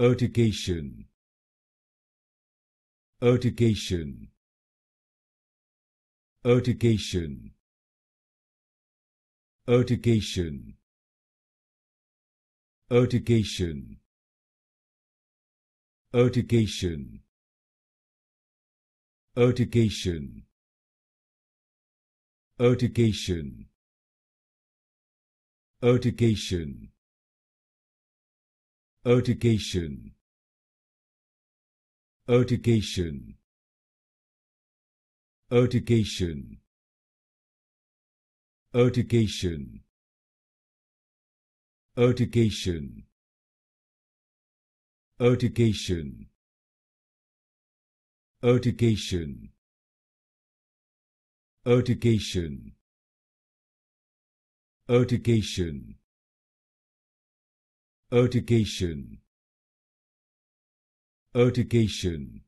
Urtication. Urtication. Urtication. Urtication. Urtication. Urtication. Urtication. Urtication. Urtication. Urtication. Urtication. Urtication. Urtication. Urtication. Urtication. Urtication. Urtication. Urtication urtication. Urtication.